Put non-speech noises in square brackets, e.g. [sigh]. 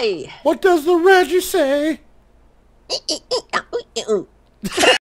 Hi. What does the Reggie say? Uh, uh. [laughs]